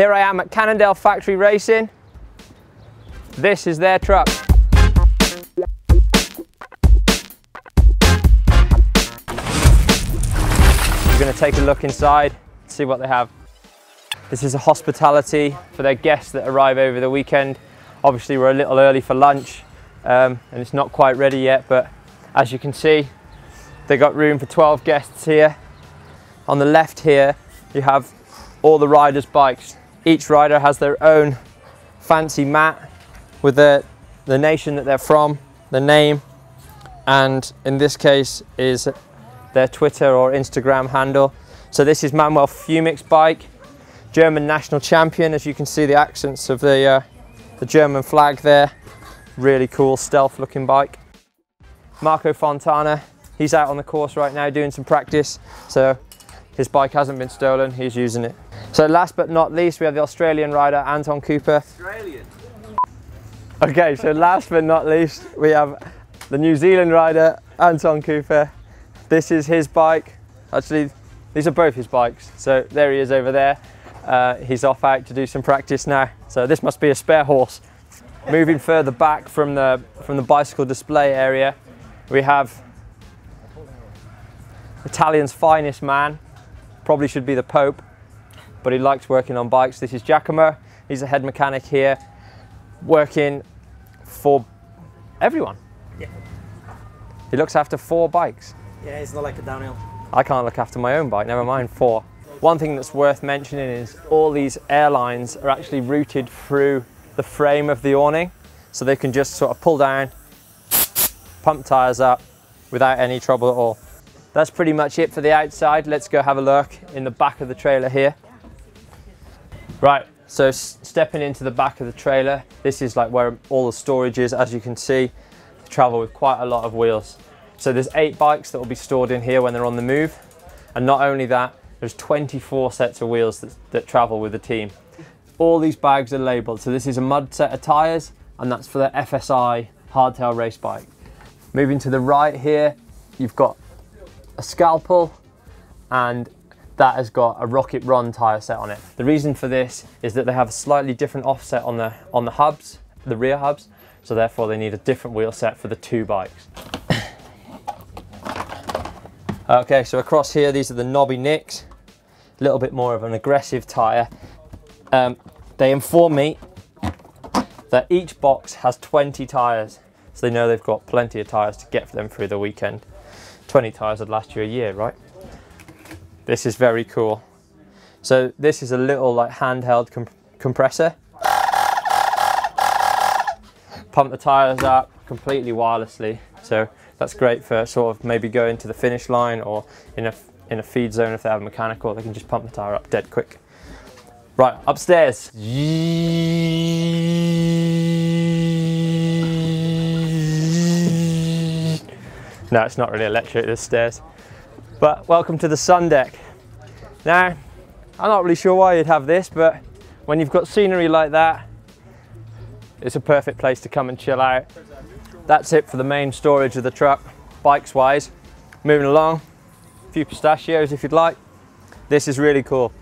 Here I am at Cannondale Factory Racing. This is their truck. We're going to take a look inside, see what they have. This is a hospitality for their guests that arrive over the weekend. Obviously we're a little early for lunch um, and it's not quite ready yet, but as you can see, they've got room for 12 guests here. On the left here, you have all the riders' bikes. Each rider has their own fancy mat with the, the nation that they're from, the name, and in this case is their Twitter or Instagram handle. So this is Manuel Fumic's bike, German national champion, as you can see the accents of the, uh, the German flag there. Really cool stealth looking bike. Marco Fontana, he's out on the course right now doing some practice. So his bike hasn't been stolen, he's using it. So last but not least, we have the Australian rider, Anton Cooper. Australian? Okay, so last but not least, we have the New Zealand rider, Anton Cooper. This is his bike. Actually, these are both his bikes. So there he is over there. Uh, he's off out to do some practice now. So this must be a spare horse. Moving further back from the, from the bicycle display area, we have Italian's finest man, probably should be the Pope, but he likes working on bikes. This is Giacomo, he's a head mechanic here, working for everyone. Yeah. He looks after four bikes. Yeah, it's not like a downhill. I can't look after my own bike, never mind four. One thing that's worth mentioning is all these airlines are actually routed through the frame of the awning, so they can just sort of pull down, pump tyres up without any trouble at all. That's pretty much it for the outside. Let's go have a look in the back of the trailer here. Right, so stepping into the back of the trailer, this is like where all the storage is. As you can see, travel with quite a lot of wheels. So there's eight bikes that will be stored in here when they're on the move. And not only that, there's 24 sets of wheels that, that travel with the team. All these bags are labeled. So this is a mud set of tires and that's for the FSI hardtail race bike. Moving to the right here, you've got a scalpel and that has got a Rocket Ron tyre set on it. The reason for this is that they have a slightly different offset on the, on the hubs, the rear hubs, so therefore they need a different wheel set for the two bikes. okay, so across here, these are the Nobby Nics, a little bit more of an aggressive tyre. Um, they inform me that each box has 20 tyres, so they know they've got plenty of tyres to get for them through the weekend. 20 tyres would last you a year, right? This is very cool. So this is a little like handheld comp compressor. Pump the tyres up completely wirelessly. So that's great for sort of maybe going to the finish line or in a, in a feed zone if they have a mechanical, they can just pump the tyre up dead quick. Right, upstairs. No, it's not really electric, the stairs. But welcome to the sun deck. Now, I'm not really sure why you'd have this, but when you've got scenery like that, it's a perfect place to come and chill out. That's it for the main storage of the truck, bikes wise. Moving along, a few pistachios if you'd like. This is really cool.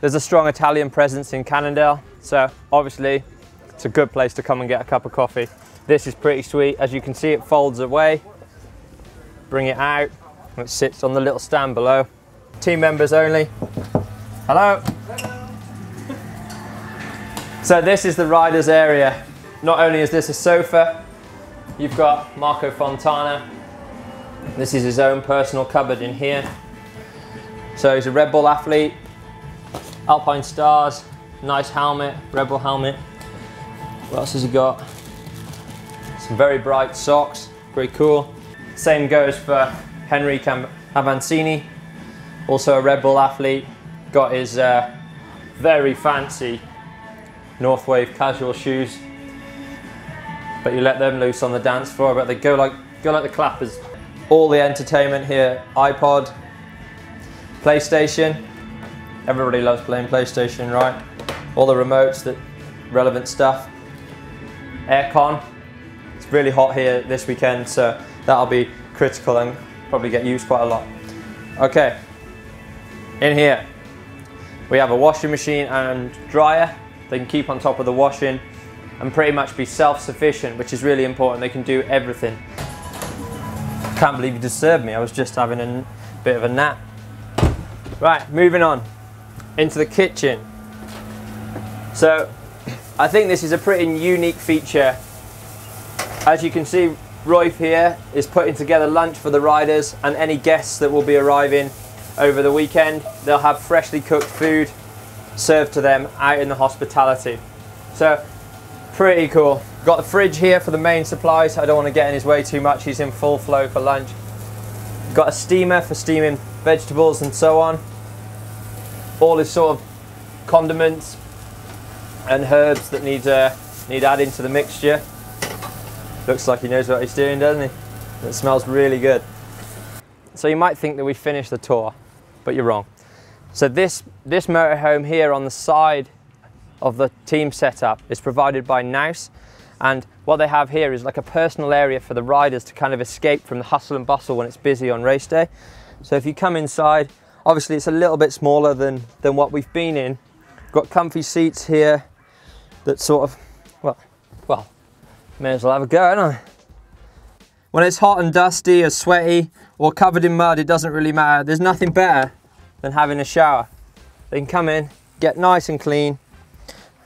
There's a strong Italian presence in Cannondale, so obviously it's a good place to come and get a cup of coffee. This is pretty sweet. As you can see, it folds away bring it out. It sits on the little stand below. Team members only. Hello. So this is the rider's area. Not only is this a sofa, you've got Marco Fontana. This is his own personal cupboard in here. So he's a Red Bull athlete, Alpinestars, nice helmet, Red Bull helmet. What else has he got? Some very bright socks, very cool. Same goes for Henry Avancini, also a Red Bull athlete. Got his uh, very fancy Northwave casual shoes, but you let them loose on the dance floor, but they go like go like the clappers. All the entertainment here, iPod, PlayStation. Everybody loves playing PlayStation, right? All the remotes, that relevant stuff. Aircon. It's really hot here this weekend, so that'll be critical and probably get used quite a lot. Okay, in here, We have a washing machine and dryer. They can keep on top of the washing and pretty much be self-sufficient, which is really important. They can do everything. Can't believe you disturbed me. I was just having a bit of a nap. Right, moving on into the kitchen. So I think this is a pretty unique feature. As you can see, Royf here is putting together lunch for the riders and any guests that will be arriving over the weekend. They'll have freshly cooked food served to them out in the hospitality. So pretty cool. Got the fridge here for the main supplies. I don't want to get in his way too much. He's in full flow for lunch. Got a steamer for steaming vegetables and so on. All his sort of condiments and herbs that need uh, need adding to the mixture. Looks like he knows what he's doing, doesn't he? It smells really good. So you might think that we finished the tour, but you're wrong. So this, this motorhome here on the side of the team setup is provided by Naus. And what they have here is like a personal area for the riders to kind of escape from the hustle and bustle when it's busy on race day. So if you come inside, obviously it's a little bit smaller than, than what we've been in. Got comfy seats here that sort of, well, well, May as well have a go, I? When it's hot and dusty or sweaty or covered in mud, it doesn't really matter. There's nothing better than having a shower. They can come in, get nice and clean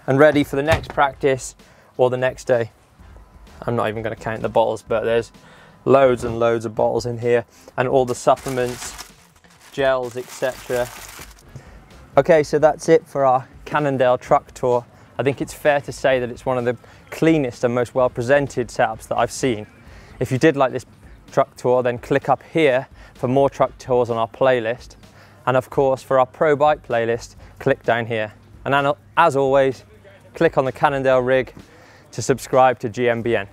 and ready for the next practice or the next day. I'm not even going to count the bottles, but there's loads and loads of bottles in here and all the supplements, gels, etc. Okay, so that's it for our Cannondale truck tour. I think it's fair to say that it's one of the cleanest and most well presented setups that I've seen. If you did like this truck tour, then click up here for more truck tours on our playlist. And of course, for our Pro Bike playlist, click down here. And as always, click on the Cannondale rig to subscribe to GMBN.